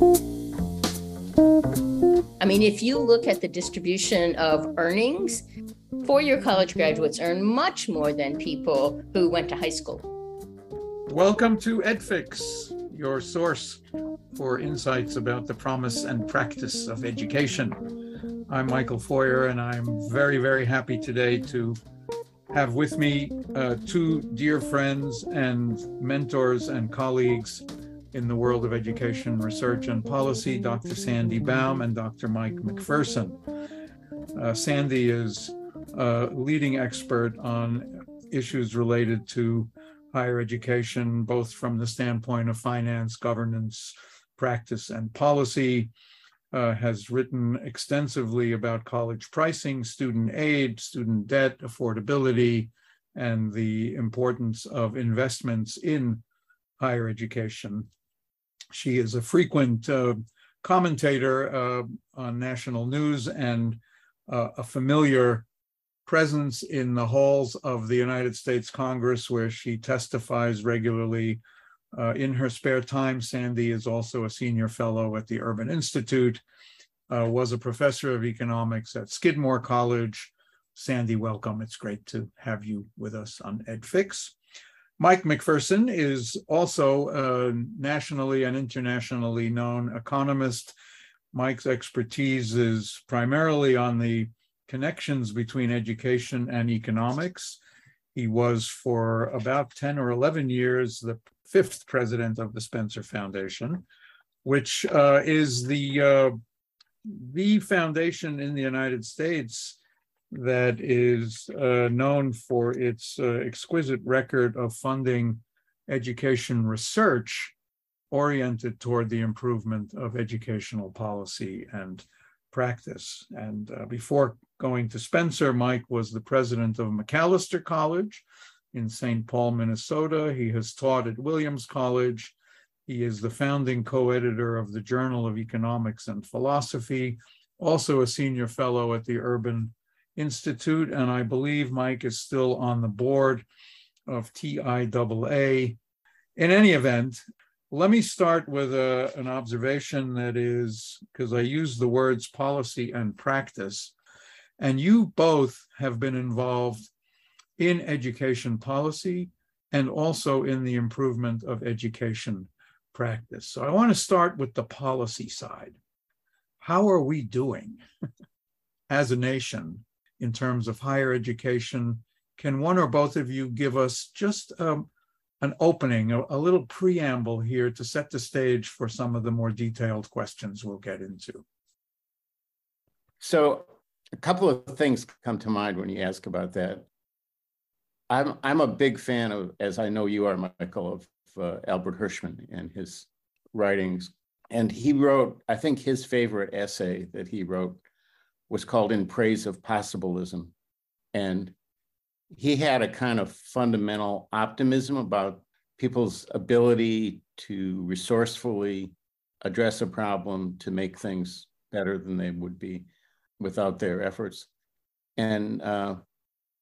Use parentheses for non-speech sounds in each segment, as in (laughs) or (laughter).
I mean, if you look at the distribution of earnings, four year college graduates earn much more than people who went to high school. Welcome to EdFix, your source for insights about the promise and practice of education. I'm Michael Feuer, and I'm very, very happy today to have with me uh, two dear friends and mentors and colleagues in the world of education research and policy, Dr. Sandy Baum and Dr. Mike McPherson. Uh, Sandy is a leading expert on issues related to higher education, both from the standpoint of finance, governance, practice, and policy. Uh, has written extensively about college pricing, student aid, student debt, affordability, and the importance of investments in higher education. She is a frequent uh, commentator uh, on national news and uh, a familiar presence in the halls of the United States Congress, where she testifies regularly. Uh, in her spare time, Sandy is also a senior fellow at the Urban Institute, uh, was a professor of economics at Skidmore College. Sandy, welcome. It's great to have you with us on EdFix. Mike McPherson is also a nationally and internationally known economist. Mike's expertise is primarily on the connections between education and economics. He was for about 10 or 11 years the fifth president of the Spencer Foundation, which uh, is the, uh, the foundation in the United States that is uh, known for its uh, exquisite record of funding education research oriented toward the improvement of educational policy and practice. And uh, before going to Spencer, Mike was the president of Macalester College in St. Paul, Minnesota. He has taught at Williams College. He is the founding co editor of the Journal of Economics and Philosophy, also a senior fellow at the Urban Institute, and I believe Mike is still on the board of TIAA. In any event, let me start with a, an observation that is because I use the words policy and practice, and you both have been involved in education policy and also in the improvement of education practice. So I want to start with the policy side. How are we doing (laughs) as a nation in terms of higher education. Can one or both of you give us just um, an opening, a, a, little preamble here to set the stage for some of the more detailed questions we'll get into? So, a couple of things come to mind when you ask about that. I'm I'm a big fan of, as I know you are, Michael, of uh, Albert Hirschman and his writings. And he wrote, I think his favorite essay that he wrote was called In Praise of Possibilism. And he had a kind of fundamental optimism about people's ability to resourcefully address a problem to make things better than they would be without their efforts. And, uh,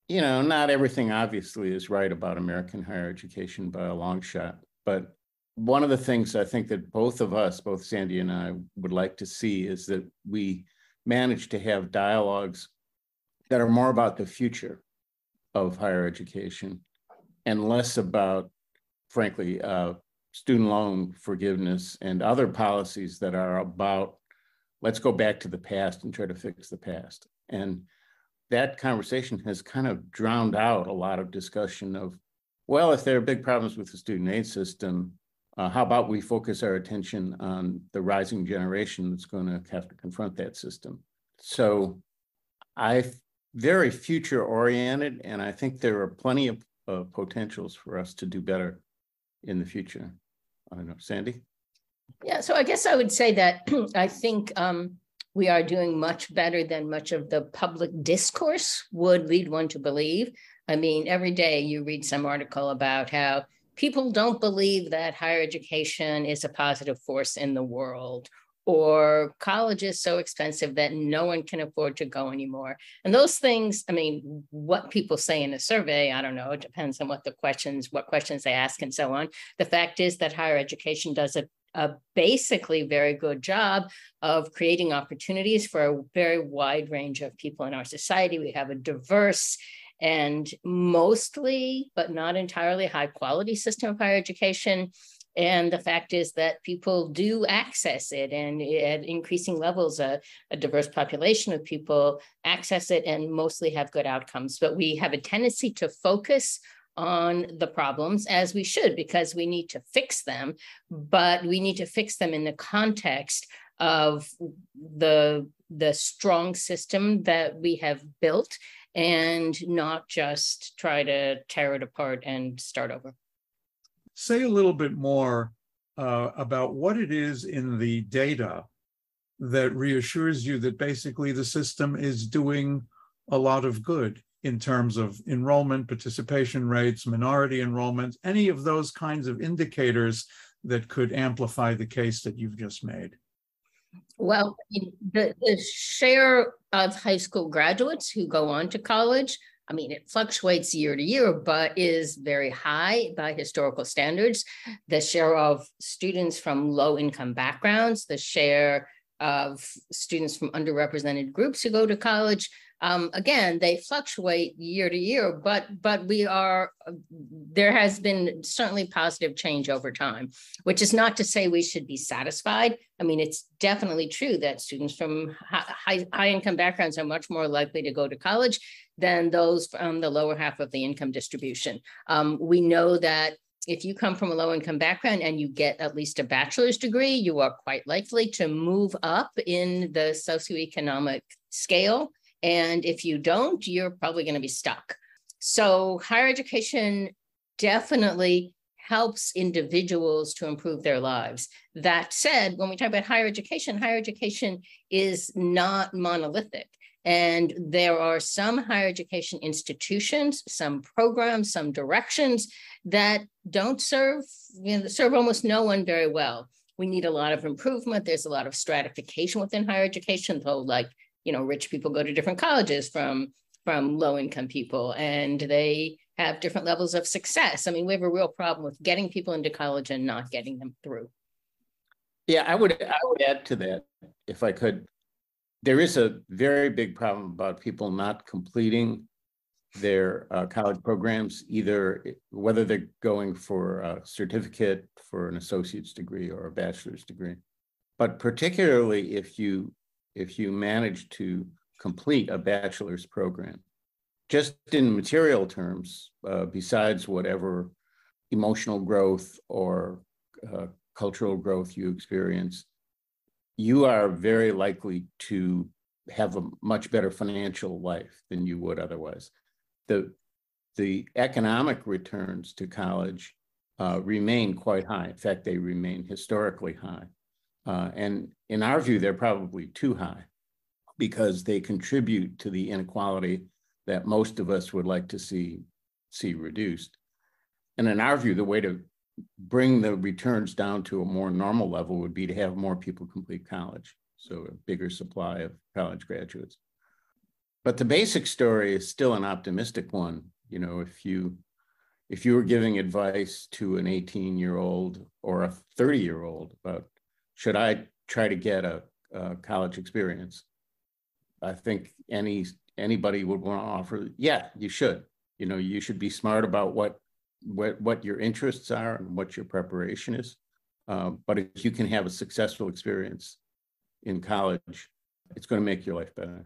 you know, not everything obviously is right about American higher education by a long shot. But one of the things I think that both of us, both Sandy and I, would like to see is that we managed to have dialogues that are more about the future of higher education and less about, frankly, uh, student loan forgiveness and other policies that are about let's go back to the past and try to fix the past. And that conversation has kind of drowned out a lot of discussion of, well, if there are big problems with the student aid system, uh, how about we focus our attention on the rising generation that's going to have to confront that system? So I very future oriented, and I think there are plenty of uh, potentials for us to do better in the future. I don't know, Sandy? Yeah, so I guess I would say that (clears throat) I think um, we are doing much better than much of the public discourse would lead one to believe. I mean, every day you read some article about how people don't believe that higher education is a positive force in the world or college is so expensive that no one can afford to go anymore. And those things, I mean, what people say in a survey, I don't know, it depends on what the questions, what questions they ask and so on. The fact is that higher education does a, a basically very good job of creating opportunities for a very wide range of people in our society. We have a diverse and mostly, but not entirely, high quality system of higher education. And the fact is that people do access it, and at increasing levels, a, a, diverse population of people access it and mostly have good outcomes. But we have a tendency to focus on the problems as we should because we need to fix them, but we need to fix them in the context of the the strong system that we have built and not just try to tear it apart and start over. Say a little bit more uh, about what it is in the data that reassures you that basically the system is doing a lot of good in terms of enrollment, participation rates, minority enrollment, any of those kinds of indicators that could amplify the case that you've just made? Well, the, the share of high school graduates who go on to college, I mean, it fluctuates year to year, but is very high by historical standards. The share of students from low income backgrounds, the share of students from underrepresented groups who go to college, um, again, they fluctuate year to year, but but we are there has been certainly positive change over time, which is not to say we should be satisfied. I mean, it's definitely true that students from high, high income backgrounds are much more likely to go to college than those from the lower half of the income distribution. Um, we know that if you come from a low income background and you get at least a bachelor's degree, you are quite likely to move up in the socioeconomic scale and if you don't, you're probably going to be stuck. So, higher education definitely helps individuals to improve their lives. That said, when we talk about higher education, higher education is not monolithic. And there are some higher education institutions, some programs, some directions that don't serve, you know, serve almost no one very well. We need a lot of improvement. There's a lot of stratification within higher education, though, like you know, rich people go to different colleges from from low income people and they have different levels of success. I mean, we have a real problem with getting people into college and not getting them through. Yeah, I would I would add to that if I could. There is a very big problem about people not completing their uh, college programs, either whether they're going for a certificate, for an associate's degree, or a bachelor's degree. But particularly if you if you manage to complete a bachelor's program. Just in material terms, uh, besides whatever emotional growth or uh, cultural growth you experience, you are very likely to have a much better financial life than you would otherwise. The, the economic returns to college uh, remain quite high. In fact, they remain historically high. Uh, and in our view, they're probably too high because they contribute to the inequality that most of us would like to see, see reduced. And in our view, the way to bring the returns down to a more normal level would be to have more people complete college. So a bigger supply of college graduates. But the basic story is still an optimistic one. You know, if you if you were giving advice to an 18 year old or a 30 year old about should I try to get a, a college experience? I think any anybody would want to offer, yeah, you should. You know, you should be smart about what what what your interests are and what your preparation is. Uh, but if you can have a successful experience in college, it's going to make your life better.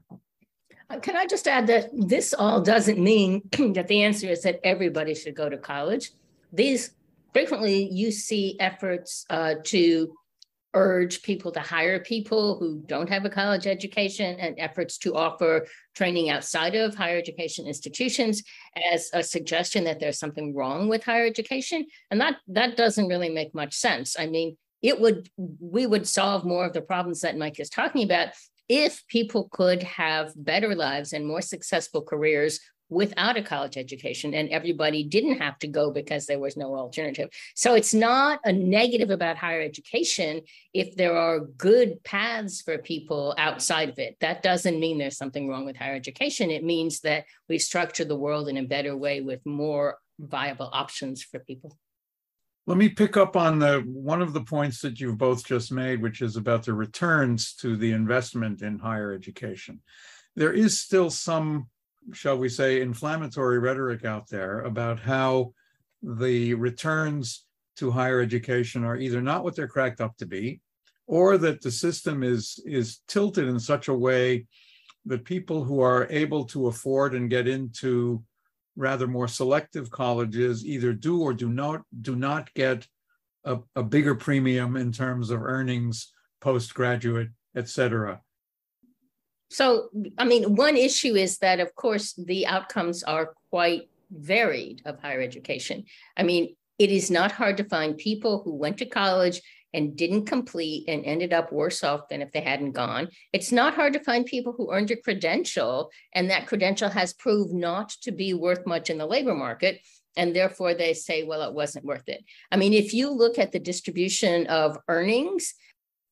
Uh, can I just add that this all doesn't mean (clears throat) that the answer is that everybody should go to college. These frequently you see efforts uh, to urge people to hire people who don't have a college education and efforts to offer training outside of higher education institutions as a suggestion that there's something wrong with higher education. And that that doesn't really make much sense. I mean it would we would solve more of the problems that mike is talking about if people could have better lives and more successful careers without a college education and everybody didn't have to go because there was no alternative. So it's not a negative about higher education if there are good paths for people outside of it. That doesn't mean there's something wrong with higher education. It means that we've structured the world in a better way with more viable options for people. Let me pick up on the one of the points that you've both just made, which is about the returns to the investment in higher education. There is still some, shall we say, inflammatory rhetoric out there about how the returns to higher education are either not what they're cracked up to be, or that the system is is tilted in such a way that people who are able to afford and get into rather more selective colleges either do or do not do not get a, a bigger premium in terms of earnings postgraduate et cetera so i mean one issue is that of course the outcomes are quite varied of higher education i mean it is not hard to find people who went to college and didn't complete and ended up worse off than if they hadn't gone. It's not hard to find people who earned a credential and that credential has proved not to be worth much in the labor market. And therefore they say, well, it wasn't worth it. I mean, if you look at the distribution of earnings,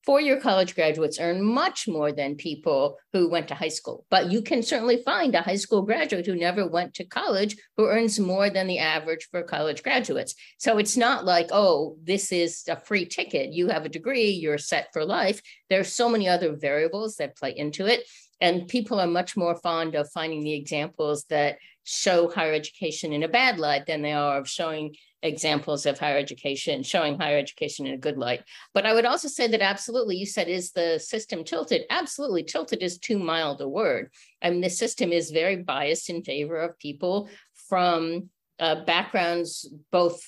four-year college graduates earn much more than people who went to high school. But you can certainly find a high school graduate who never went to college who earns more than the average for college graduates. So it's not like, oh, this is a free ticket. You have a degree, you're set for life. There are so many other variables that play into it. And people are much more fond of finding the examples that show higher education in a bad light than they are of showing examples of higher education, showing higher education in a good light. But I would also say that absolutely, you said, is the system tilted? Absolutely, tilted is too mild a word. I mean, the system is very biased in favor of people from uh, backgrounds, both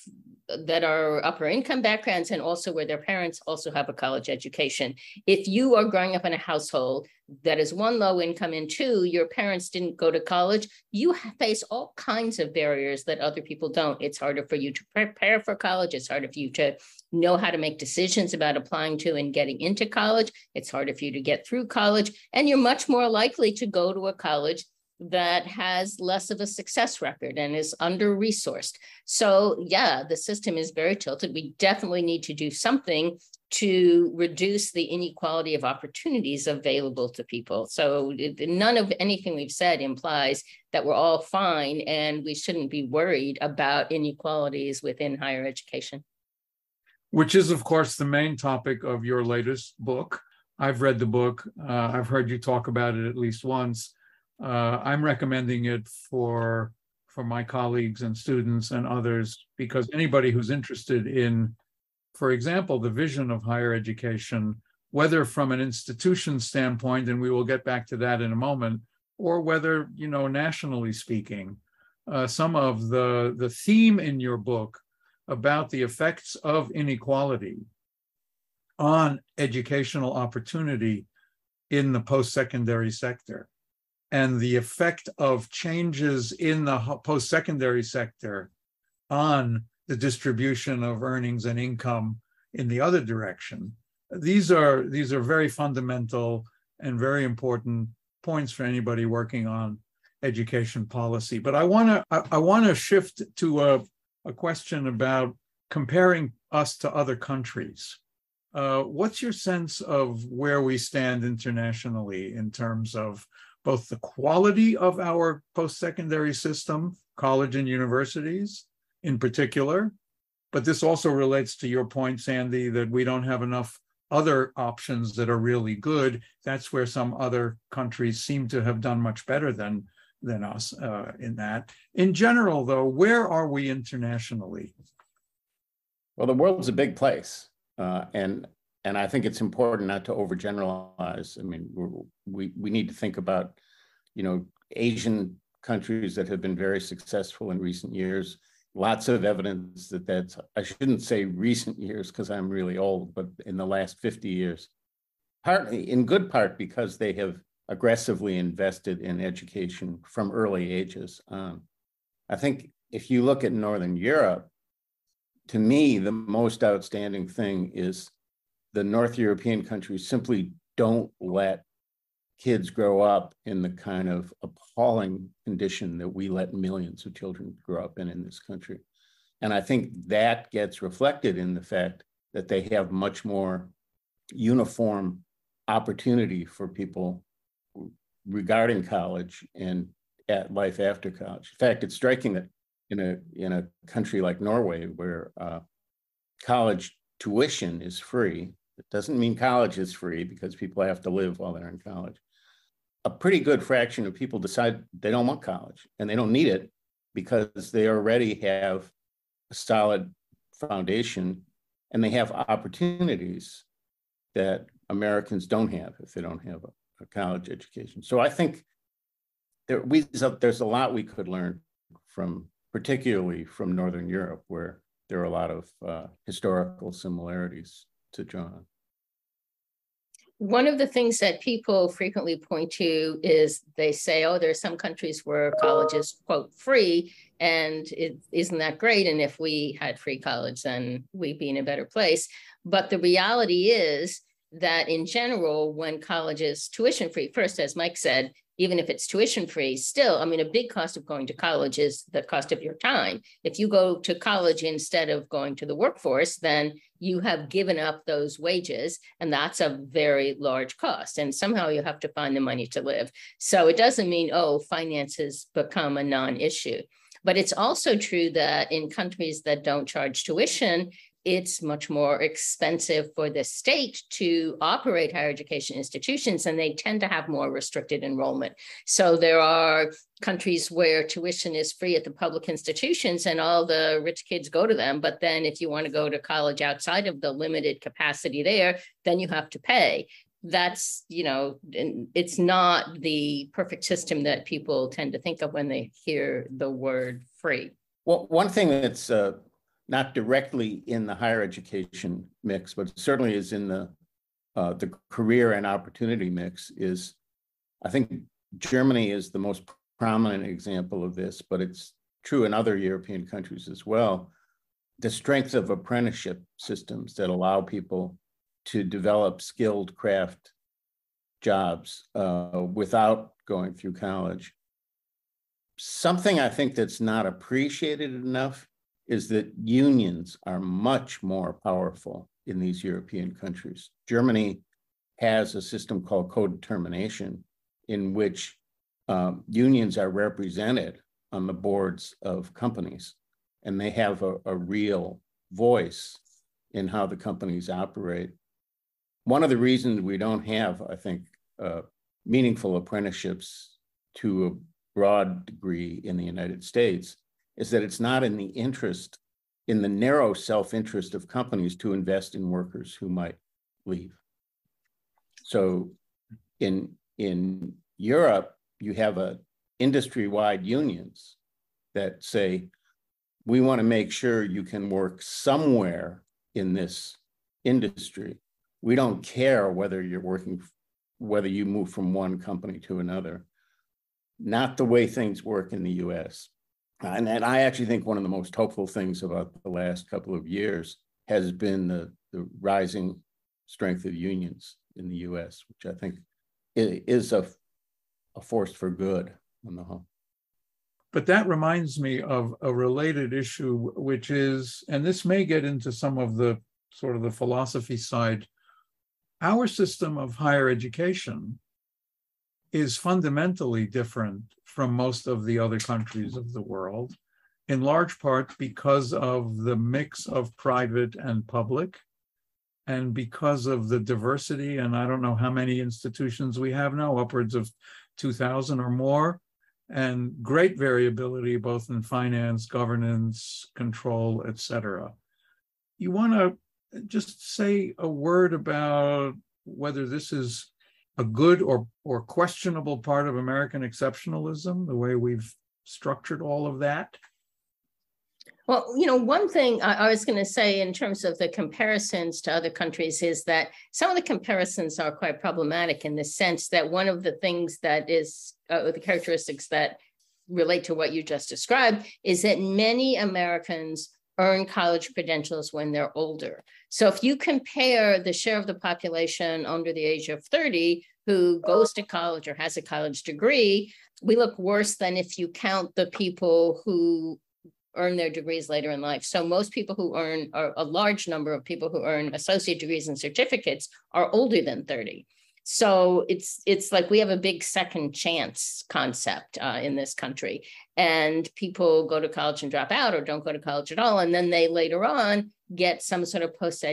that are upper income backgrounds and also where their parents also have a college education. If you are growing up in a household that is one low income and two, your parents didn't go to college, you face all kinds of barriers that other people don't. It's harder for you to prepare for college. It's harder for you to know how to make decisions about applying to and getting into college. It's harder for you to get through college. And you're much more likely to go to a college that has less of a success record and is under resourced. So, yeah, the system is very tilted. We definitely need to do something to reduce the inequality of opportunities available to people. So, none of anything we've said implies that we're all fine and we shouldn't be worried about inequalities within higher education. Which is, of course, the main topic of your latest book. I've read the book, uh, I've heard you talk about it at least once. Uh, I'm recommending it for for my colleagues and students and others because anybody who's interested in, for example, the vision of higher education, whether from an institution standpoint, and we will get back to that in a moment, or whether you know nationally speaking, uh, some of the the theme in your book about the effects of inequality on educational opportunity in the post-secondary sector and the effect of changes in the post-secondary sector on the distribution of earnings and income in the other direction. These are these are very fundamental and very important points for anybody working on education policy. But I want to I, I want to shift to a, a question about comparing us to other countries. Uh, what's your sense of where we stand internationally in terms of both the quality of our post-secondary system, college and universities in particular, but this also relates to your point, Sandy, that we don't have enough other options that are really good. That's where some other countries seem to have done much better than than us uh, in that. In general, though, where are we internationally? Well, the world's a big place, uh, and and I think it's important not to overgeneralize. I mean, we we need to think about, you know, Asian countries that have been very successful in recent years. Lots of evidence that that's I shouldn't say recent years because I'm really old, but in the last 50 years, partly in good part because they have aggressively invested in education from early ages. Um, I think if you look at Northern Europe, to me, the most outstanding thing is the North European countries simply don't let kids grow up in the kind of appalling condition that we let millions of children grow up in in this country. And I think that gets reflected in the fact that they have much more uniform opportunity for people regarding college and at life after college. In fact, it's striking that in a in a country like Norway, where uh, college tuition is free. It doesn't mean college is free because people have to live while they're in college. A pretty good fraction of people decide they don't want college and they don't need it because they already have a solid foundation and they have opportunities that Americans don't have if they don't have a, a college education. So I think there, we, there's a lot we could learn from, particularly from Northern Europe, where there are a lot of uh, historical similarities to John. One of the things that people frequently point to is they say, oh, there are some countries where college is, quote, free, and it isn't that great. And if we had free college, then we'd be in a better place. But the reality is that in general, when college is tuition free, first, as Mike said, even if it's tuition free, still, I mean, a big cost of going to college is the cost of your time. If you go to college instead of going to the workforce, then you have given up those wages, and that's a very large cost. And somehow you have to find the money to live. So it doesn't mean, oh, finances become a non issue. But it's also true that in countries that don't charge tuition, it's much more expensive for the state to operate higher education institutions, and they tend to have more restricted enrollment. So there are countries where tuition is free at the public institutions and all the rich kids go to them. But then if you want to go to college outside of the limited capacity there, then you have to pay. That's, you know, it's not the perfect system that people tend to think of when they hear the word free. Well, one thing that's uh, not directly in the higher education mix, but certainly is in the uh, the career and opportunity mix is, I think Germany is the most prominent example of this, but it's true in other European countries as well. The strength of apprenticeship systems that allow people to develop skilled craft jobs uh, without going through college. Something I think that's not appreciated enough is that unions are much more powerful in these European countries. Germany has a system called co-determination in which um, unions are represented on the boards of companies and they have a, a real voice in how the companies operate. One of the reasons we don't have, I think, uh, meaningful apprenticeships to a broad degree in the United States is that it's not in the interest, in the narrow self-interest of companies to invest in workers who might leave. So in, in Europe, you have a industry-wide unions that say, we want to make sure you can work somewhere in this industry. We don't care whether you're working, whether you move from one company to another. Not the way things work in the US. Uh, and, and I actually think one of the most hopeful things about the last couple of years has been the, the rising strength of unions in the US, which I think is a, a force for good on the whole. But that reminds me of a related issue, which is, and this may get into some of the sort of the philosophy side. Our system of higher education is fundamentally different from most of the other countries of the world, in large part because of the mix of private and public, and because of the diversity. And I don't know how many institutions we have now, upwards of 2,000 or more, and great variability both in finance, governance, control, et cetera. You want to just say a word about whether this is a good or or questionable part of American exceptionalism, the way we've structured all of that? Well, you know, one thing I, I was going to say in terms of the comparisons to other countries is that some of the comparisons are quite problematic in the sense that one of the things that is uh, the characteristics that relate to what you just described is that many Americans earn college credentials when they're older. So if you compare the share of the population under the age of 30 who goes to college or has a college degree, we look worse than if you count the people who earn their degrees later in life. So most people who earn, or a large number of people who earn associate degrees and certificates are older than 30. So it's it's like we have a big second chance concept uh, in this country, and people go to college and drop out or don't go to college at all, and then they later on get some sort of post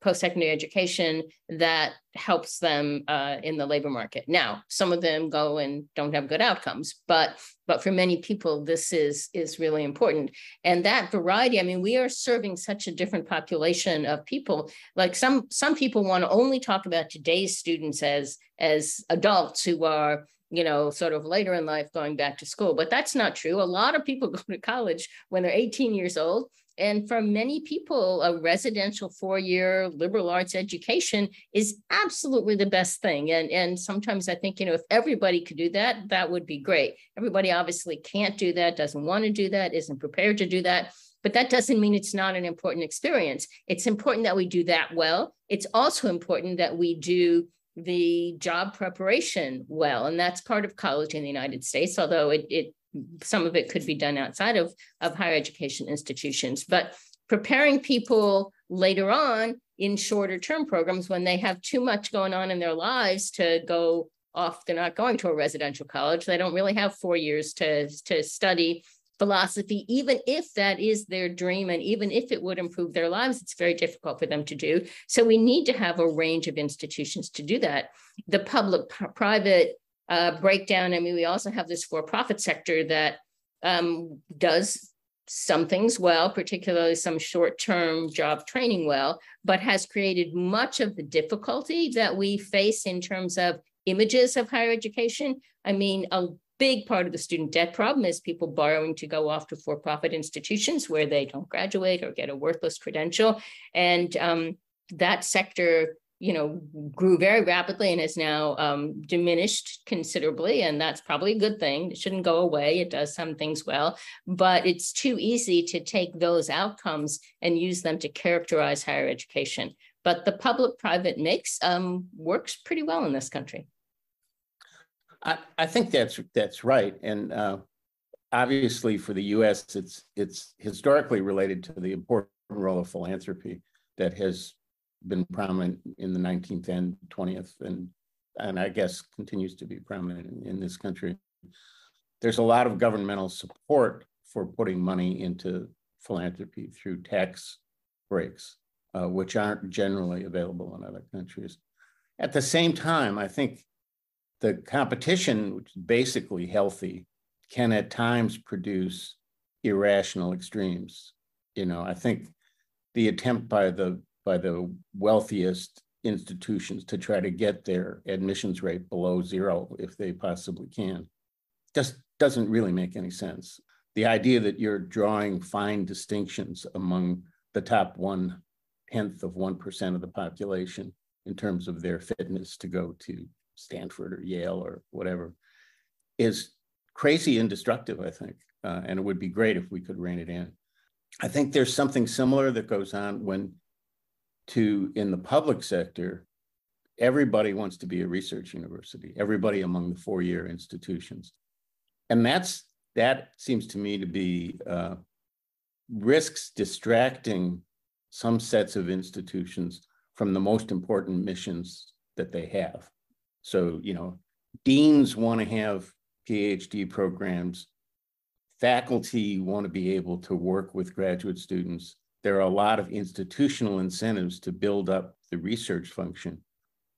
post-secondary education that helps them uh, in the labor market. Now, some of them go and don't have good outcomes, but but for many people, this is is really important. And that variety, I mean, we are serving such a different population of people. Like some some people want to only talk about today's students as as adults who are you know, sort of later in life going back to school. But that's not true. A lot of people (laughs) go to college when they're 18 years old. And for many people, a residential four year liberal arts education is absolutely the best thing. And, and sometimes I think, you know, if everybody could do that, that would be great. Everybody obviously can't do that, doesn't want to do that, isn't prepared to do that. But that doesn't mean it's not an important experience. It's important that we do that well. It's also important that we do the job preparation well. And that's part of college in the United States, although it, it some of it could be done outside of, of higher education institutions. But preparing people later on in shorter term programs when they have too much going on in their lives to go off, they're not going to a residential college. They don't really have four years to, to study philosophy, even if that is their dream and even if it would improve their lives, it's very difficult for them to do. So we need to have a range of institutions to do that. The public private uh, breakdown, I mean, we also have this for profit sector that um, does some things well, particularly some short term job training well, but has created much of the difficulty that we face in terms of images of higher education. I mean, a big part of the student debt problem is people borrowing to go off to for-profit institutions where they don't graduate or get a worthless credential. And um, that sector, you know, grew very rapidly and has now um, diminished considerably. And that's probably a good thing. It shouldn't go away. It does some things well, but it's too easy to take those outcomes and use them to characterize higher education. But the public-private mix um, works pretty well in this country. I, I think that's that's right, and uh, obviously for the U.S., it's it's historically related to the important role of philanthropy that has been prominent in the 19th and 20th, and and I guess continues to be prominent in, in this country. There's a lot of governmental support for putting money into philanthropy through tax breaks, uh, which aren't generally available in other countries. At the same time, I think the competition, which is basically healthy, can at times produce irrational extremes. You know, I think the attempt by the by the wealthiest institutions to try to get their admissions rate below zero if they possibly can just doesn't really make any sense. The idea that you're drawing fine distinctions among the top one tenth of 1% of the population in terms of their fitness to go to Stanford or Yale or whatever, is crazy and destructive, I think. Uh, and it would be great if we could rein it in. I think there's something similar that goes on when to in the public sector, everybody wants to be a research university, everybody among the four-year institutions. And that's that seems to me to be uh, risks distracting some sets of institutions from the most important missions that they have. So, you know, deans want to have PhD programs. Faculty want to be able to work with graduate students. There are a lot of institutional incentives to build up the research function.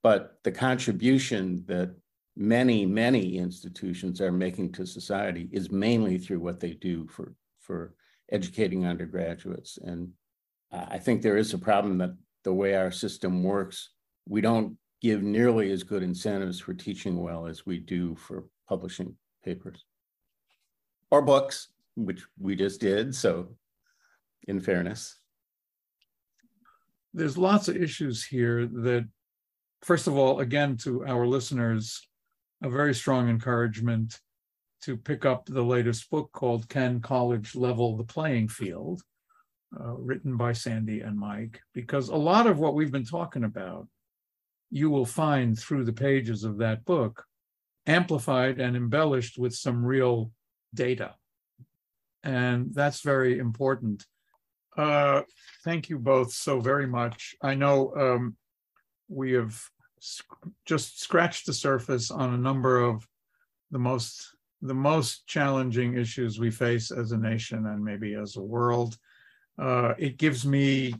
But the contribution that many, many institutions are making to society is mainly through what they do for, for educating undergraduates. And I think there is a problem that the way our system works, we don't give nearly as good incentives for teaching well as we do for publishing papers or books, which we just did. So, in fairness, there's lots of issues here that, first of all, again, to our listeners, a very strong encouragement to pick up the latest book called Can College Level the Playing Field, uh, written by Sandy and Mike, because a lot of what we've been talking about you will find through the pages of that book amplified and embellished with some real data. And that's very important. Uh, thank you both so very much. I know um, we have sc just scratched the surface on a number of the most the most challenging issues we face as a nation and maybe as a world. uh, it gives me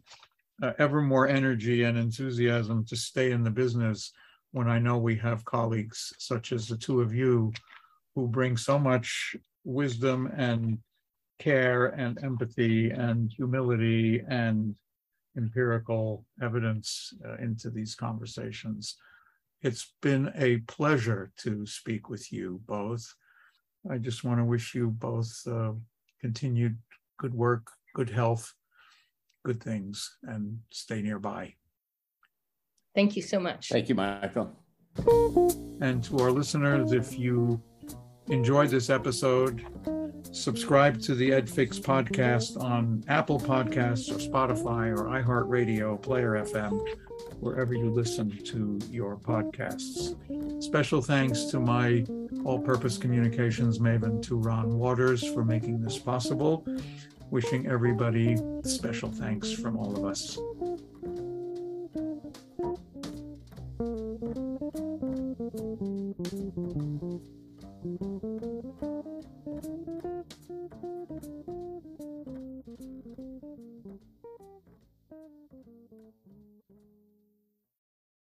uh, ever more energy and enthusiasm to stay in the business when I know we have colleagues such as the two of you who bring so much wisdom and care and empathy and humility and empirical evidence uh, into these conversations. It's been a pleasure to speak with you both. I just want to wish you both uh, continued good work, good health, good things, and stay nearby. Thank you so much. Thank you, Michael. And to our listeners, if you enjoyed this episode, subscribe to the EdFix podcast on Apple Podcasts or Spotify or iHeartRadio, Player FM, wherever you listen to your podcasts. Special thanks to my all purpose communications maven, to Ron Waters, for making this possible. Wishing everybody special thanks from all of us.